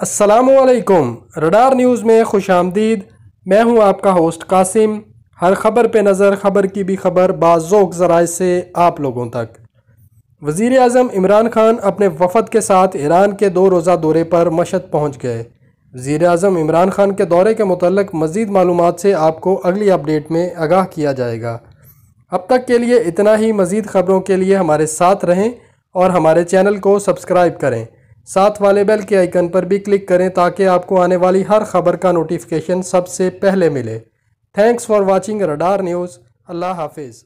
असलकुम radar news में खुश आमदीद। मैं हूँ आपका होस्ट कासिम। हर खबर पे नज़र, खबर की भी खबर बाज़ोक ज़राए से आप लोगों तक। वज़ी अजम इमरान खान अपने वफद के साथ ईरान के दो रोज़ा दौरे पर मशद पहुँच गए। वज़ी अजम इमरान खान के दौरे के मतलब मज़ीद मालूम से आपको अगली अपडेट में आगाह किया जाएगा। अब तक के लिए इतना ही। मज़ीद ख़बरों के लिए हमारे साथ रहें और हमारे चैनल को सब्सक्राइब करें। साथ वाले बेल के आइकन पर भी क्लिक करें ताकि आपको आने वाली हर खबर का नोटिफिकेशन सबसे पहले मिले। Thanks for watching radar news अल्लाह हाफिज़।